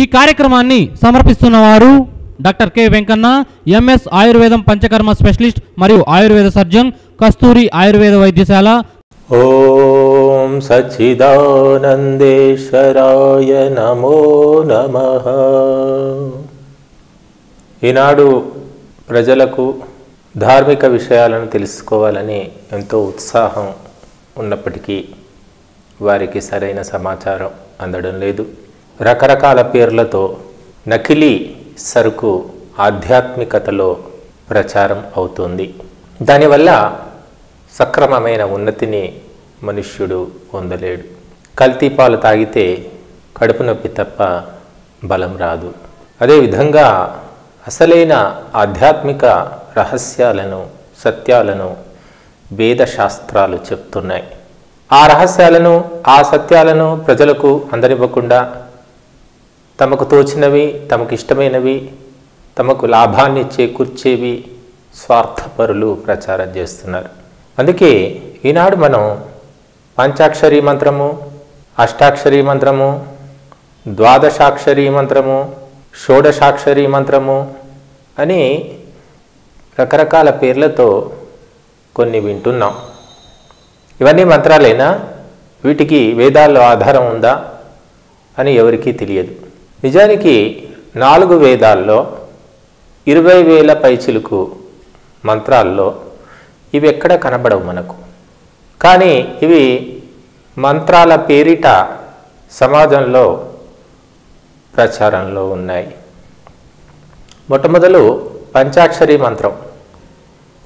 ఈ కార్యక్రమాన్ని సమర్పిస్తున్నవారు డాక్టర్ కె వెంకన్న ఎంఎస్ ఆయుర్వేదం పంచకర్మ స్పెషలిస్ట్ మరియు ఆయుర్వేద సర్జన్ కస్తూరి ఆయుర్వేద వైద్యశాల. ఓం సచిదానందేశ్వరాయ నమో నమ. ఈనాడు ప్రజలకు ధార్మిక విషయాలను తెలుసుకోవాలని ఎంతో ఉత్సాహం ఉన్నప్పటికీ వారికి సరైన సమాచారం అందడం లేదు. రకరకాల పేర్లతో నకిలీ సరుకు ఆధ్యాత్మికతలో ప్రచారం అవుతుంది. దానివల్ల సక్రమమైన ఉన్నతిని మనుష్యుడు పొందలేడు. కల్తీ పాలు తాగితే కడుపు నొప్పి తప్ప బలం రాదు. అదేవిధంగా అసలైన ఆధ్యాత్మిక రహస్యాలను సత్యాలను వేదశాస్త్రాలు చెప్తున్నాయి. ఆ రహస్యాలను ఆ సత్యాలను ప్రజలకు అందనివ్వకుండా తమకు తోచినవి తమకు ఇష్టమైనవి తమకు లాభాన్ని చేకూర్చేవి స్వార్థపరులు ప్రచారం చేస్తున్నారు. అందుకే ఈనాడు మనం పంచాక్షరీ మంత్రము అష్టాక్షరీ మంత్రము ద్వాదశాక్షరీ మంత్రము షోడశాక్షరీ మంత్రము అని రకరకాల పేర్లతో కొన్ని వింటున్నాం. ఇవన్నీ మంత్రాలైనా? వీటికి వేదాల్లో ఆధారం ఉందా అని ఎవరికీ తెలియదు. నిజానికి నాలుగు వేదాల్లో ఇరవై వేల పైచిలుకు మంత్రాల్లో ఇవి ఎక్కడ కనబడవు మనకు. కానీ ఇవి మంత్రాల పేరిట సమాజంలో ప్రచారంలో ఉన్నాయి. మొట్టమొదలు పంచాక్షరి మంత్రం.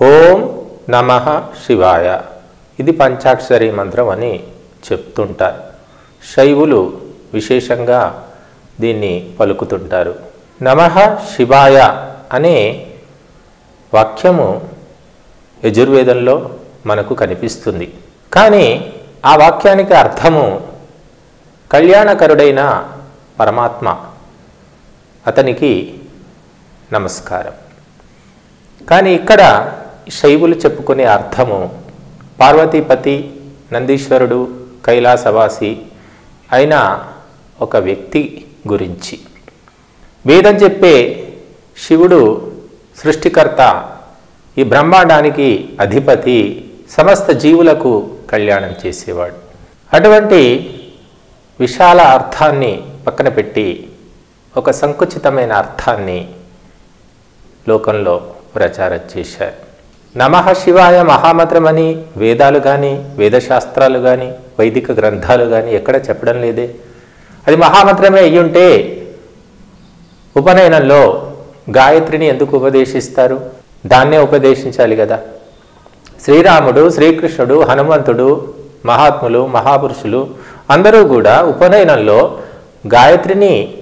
ఓం నమ శివాయ. ఇది పంచాక్షరి మంత్రం అని చెప్తుంటారు. శైవులు విశేషంగా దీన్ని పలుకుతుంటారు. నమ శివాయ అనే వాక్యము యజుర్వేదంలో మనకు కనిపిస్తుంది. కానీ ఆ వాక్యానికి అర్థము కళ్యాణకరుడైన పరమాత్మ. అతనికి నమస్కారం. కానీ ఇక్కడ శైవులు చెప్పుకునే అర్థము పార్వతీపతి నందీశ్వరుడు కైలాసవాసి అయిన ఒక వ్యక్తి గురించి. వేదం చెప్పే శివుడు సృష్టికర్త ఈ బ్రహ్మాండానికి అధిపతి సమస్త జీవులకు కళ్యాణం చేసేవాడు. అటువంటి విశాల అర్థాన్ని పక్కన పెట్టి ఒక సంకుచితమైన అర్థాన్ని లోకంలో ప్రచారం చేశారు. నమ శివాయ మహామంత్రమని వేదాలు కానీ వేదశాస్త్రాలు కానీ వైదిక గ్రంథాలు కానీ ఎక్కడ చెప్పడం లేదే. అది మహామంత్రమే అయ్యుంటే ఉపనయనంలో గాయత్రిని ఎందుకు ఉపదేశిస్తారు? దాన్నే ఉపదేశించాలి కదా. శ్రీరాముడు శ్రీకృష్ణుడు హనుమంతుడు మహాత్ములు మహాపురుషులు అందరూ కూడా ఉపనయనంలో గాయత్రిని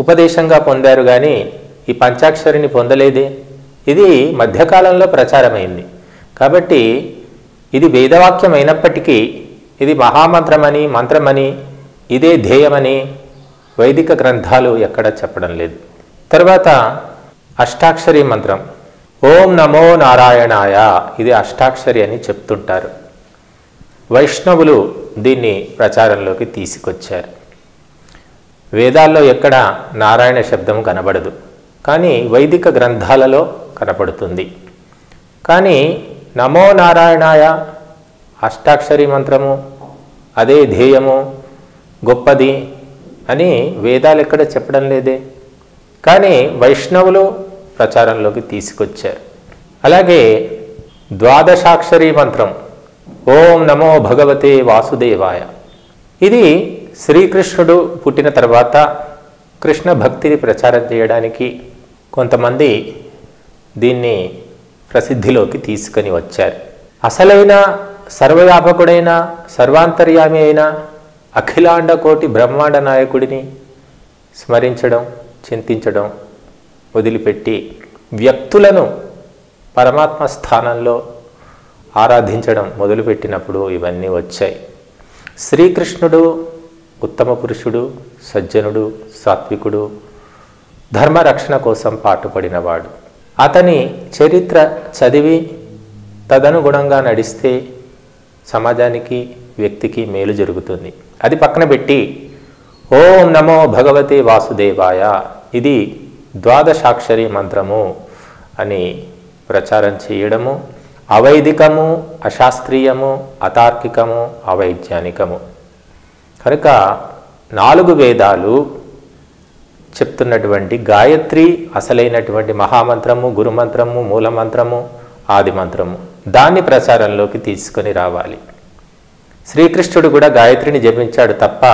ఉపదేశంగా పొందారు కానీ ఈ పంచాక్షరిని పొందలేదే. ఇది మధ్యకాలంలో ప్రచారమైంది. కాబట్టి ఇది వేదవాక్యం అయినప్పటికీ ఇది మహామంత్రమని మంత్రమని ఇదే ధ్యేయమని వైదిక గ్రంథాలు ఎక్కడా చెప్పడం లేదు. తర్వాత అష్టాక్షరి మంత్రం ఓం నమో నారాయణాయ ఇది అష్టాక్షరి అని చెప్తుంటారు. వైష్ణవులు దీన్ని ప్రచారంలోకి తీసుకొచ్చారు. వేదాల్లో ఎక్కడ నారాయణ శబ్దం కనబడదు కానీ వైదిక గ్రంథాలలో కనపడుతుంది. కానీ నమో నారాయణాయ అష్టాక్షరి మంత్రము అదే ధ్యేయము గొప్పది అని వేదాలు ఎక్కడ చెప్పడం లేదే. కానీ వైష్ణవులు ప్రచారంలోకి తీసుకొచ్చారు. అలాగే ద్వాదశాక్షరి మంత్రం ఓం నమో భగవతే వాసుదేవాయ. ఇది శ్రీకృష్ణుడు పుట్టిన తర్వాత కృష్ణ భక్తిని ప్రచారం చేయడానికి కొంతమంది దీన్ని ప్రసిద్ధిలోకి తీసుకొని వచ్చారు. అసలైన సర్వవ్యాపకుడైన సర్వాంతర్యామి అయిన అఖిలాండ కోటి బ్రహ్మాండ నాయకుడిని స్మరించడం చింతించడం వదిలిపెట్టి వ్యక్తులను పరమాత్మ స్థానంలో ఆరాధించడం మొదలుపెట్టినప్పుడు ఇవన్నీ వచ్చాయి. శ్రీకృష్ణుడు ఉత్తమ పురుషుడు సజ్జనుడు సాత్వికుడు ధర్మరక్షణ కోసం పాటుపడినవాడు. అతని చరిత్ర చదివి తదనుగుణంగా నడిస్తే సమాజానికి వ్యక్తికి మేలు జరుగుతుంది. అది పక్కన పెట్టి ఓం నమో భగవతే వాసుదేవాయ ఇది ద్వాదశాక్షరి మంత్రము అని ప్రచారం చేయడము అవైదికము అశాస్త్రీయము అతార్కికము అవైజ్ఞానికము. కనుక నాలుగు వేదాలు చెప్తున్నటువంటి గాయత్రి అసలైనటువంటి మహామంత్రము గురుమంత్రము మూలమంత్రము ఆది మంత్రము దాన్ని ప్రచారంలోకి తీసుకొని రావాలి. శ్రీకృష్ణుడు కూడా గాయత్రిని జపించాడు తప్ప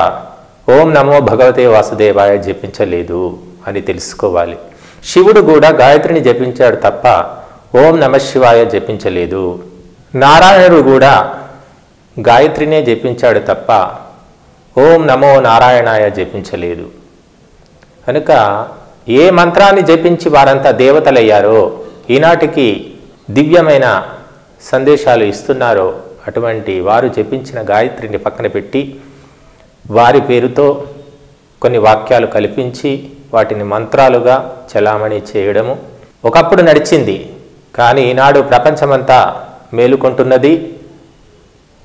ఓం నమో భగవతే వాసుదేవాయ జపించలేదు అని తెలుసుకోవాలి. శివుడు కూడా గాయత్రిని జపించాడు తప్ప ఓం నమ శివాయ జపించలేదు. నారాయణుడు కూడా గాయత్రినే జపించాడు తప్ప ఓం నమో నారాయణాయ జపించలేదు. కనుక ఏ మంత్రాన్ని జపించి వారంతా దేవతలయ్యారో ఈనాటికి దివ్యమైన సందేశాలు ఇస్తున్నారో అటువంటి వారు చెప్పించిన గాయత్రిని పక్కన పెట్టి వారి పేరుతో కొన్ని వాక్యాలు కల్పించి వాటిని మంత్రాలుగా చలామణి చేయడము. ఒకప్పుడు నడిచింది కానీ ఈనాడు ప్రపంచమంతా మేలుకుంటున్నది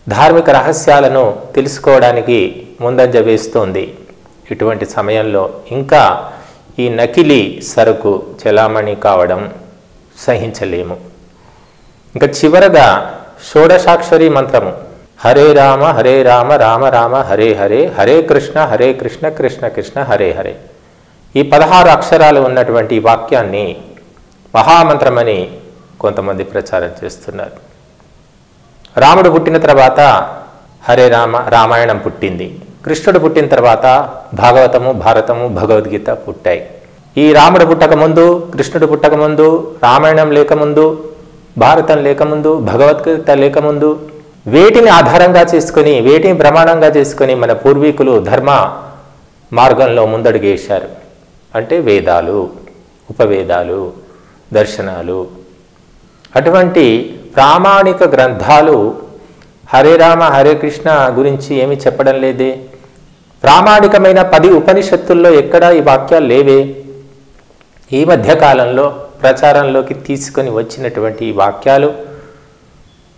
ధార్మిక రహస్యాలను తెలుసుకోవడానికి ముందంజ వేస్తోంది. ఇటువంటి సమయంలో ఇంకా ఈ నకిలీ సరుకు చలామణి కావడం సహించలేము. ఇంకా చివరగా షోడశాక్షరి మంత్రము. హరే రామ హరే రామ రామ రామ హరే హరే హరే కృష్ణ హరే కృష్ణ కృష్ణ కృష్ణ హరే హరే. ఈ పదహారు అక్షరాలు ఉన్నటువంటి వాక్యాన్ని మహామంత్రమని కొంతమంది ప్రచారం చేస్తున్నారు. రాముడు పుట్టిన తర్వాత హరే రామ రామాయణం పుట్టింది. కృష్ణుడు పుట్టిన తర్వాత భాగవతము భారతము భగవద్గీత పుట్టాయి. ఈ రాముడు పుట్టక ముందు కృష్ణుడు పుట్టక ముందు రామాయణం లేకముందు భారతం లేకముందు భగవద్గీత లేకముందు వేటిని ఆధారంగా చేసుకొని వేటిని ప్రమాణంగా చేసుకొని మన పూర్వీకులు ధర్మ మార్గంలో ముందడుగేశారు. అంటే వేదాలు ఉపవేదాలు దర్శనాలు. అటువంటి ప్రామాణిక గ్రంథాలు హరే రామ హరే కృష్ణ గురించి ఏమి చెప్పడం లేదే. ప్రామాణికమైన పది ఉపనిషత్తుల్లో ఎక్కడా ఈ వాక్యాలు లేవే. ఈ మధ్యకాలంలో ప్రచారంలోకి తీసుకొని వచ్చినటువంటి ఈ వాక్యాలు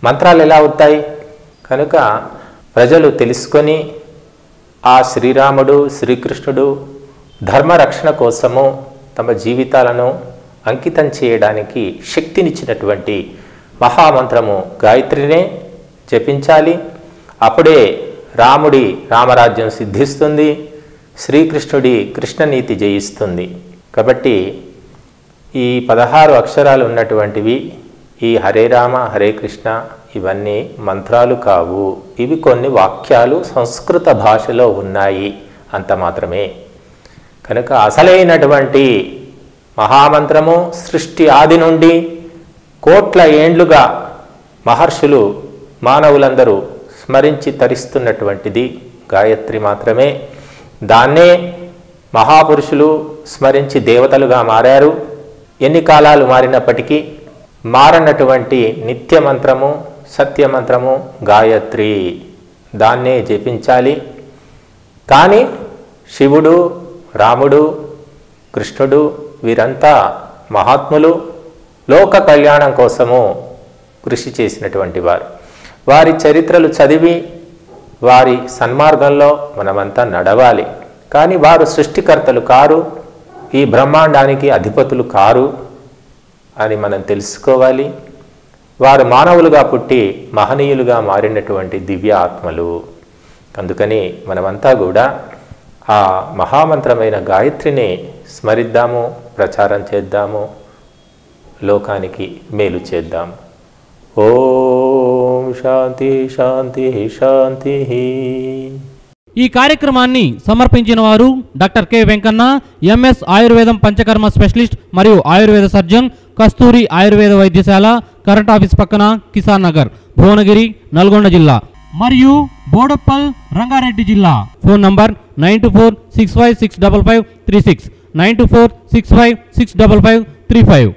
మంత్రాలు ఎలా అవుతాయి? కనుక ప్రజలు తెలుసుకొని ఆ శ్రీరాముడు శ్రీకృష్ణుడు ధర్మరక్షణ కోసము తమ జీవితాలను అంకితం చేయడానికి శక్తినిచ్చినటువంటి మహామంత్రము గాయత్రినే జపించాలి. అప్పుడే రాముడి రామరాజ్యం సిద్ధిస్తుంది. శ్రీకృష్ణుడి కృష్ణనీతి జయిస్తుంది. కాబట్టి ఈ పదహారు అక్షరాలు ఉన్నటువంటివి ఈ హరే రామ హరే కృష్ణ ఇవన్నీ మంత్రాలు కావు. ఇవి కొన్ని వాక్యాలు సంస్కృత భాషలో ఉన్నాయి. అంత మాత్రమే. కనుక అసలైనటువంటి మహామంత్రము సృష్టి ఆది నుండి కోట్ల ఏండ్లుగా మహర్షులు మానవులందరూ స్మరించి తరిస్తున్నటువంటిది గాయత్రి మాత్రమే. దాన్నే మహాపురుషులు స్మరించి దేవతలుగా మారారు. ఎన్ని కాలాలు మారినప్పటికీ మారనటువంటి నిత్యమంత్రము సత్యమంత్రము గాయత్రి. దాన్నే జపించాలి. కానీ శివుడు రాముడు కృష్ణుడు వీరంతా మహాత్ములు లోక కళ్యాణం కోసము కృషి చేసినటువంటి వారు. వారి చరిత్రలు చదివి వారి సన్మార్గంలో మనమంతా నడవాలి. కానీ వారు సృష్టికర్తలు కారు. ఈ బ్రహ్మాండానికి అధిపతులు కారు అని మనం తెలుసుకోవాలి. వారు మానవులుగా పుట్టి మహనీయులుగా మారినటువంటి దివ్య ఆత్మలు అందుకని మనమంతా కూడా ఆ మహామంత్రమైన గాయత్రిని స్మరిద్దాము ప్రచారం చేద్దాము లోకానికి మేలు చేద్దాం. ఓం శాంతి శాంతి శాంతి. ఈ కార్యక్రమాన్ని సమర్పించిన వారు డాక్టర్ కె వెంకన్న ఎంఎస్ ఆయుర్వేదం పంచకర్మ స్పెషలిస్ట్ మరియు ఆయుర్వేద సర్జన్ కస్తూరి ఆయుర్వేద వైద్యశాల కరెంట్ ఆఫీస్ పక్కన కిసాన్ నగర్ భువనగిరి నల్గొండ జిల్లా మరియు బోడప్పల్ రంగారెడ్డి జిల్లా. Phone number nine two four six five six double five three six nine two four six five six double five three five.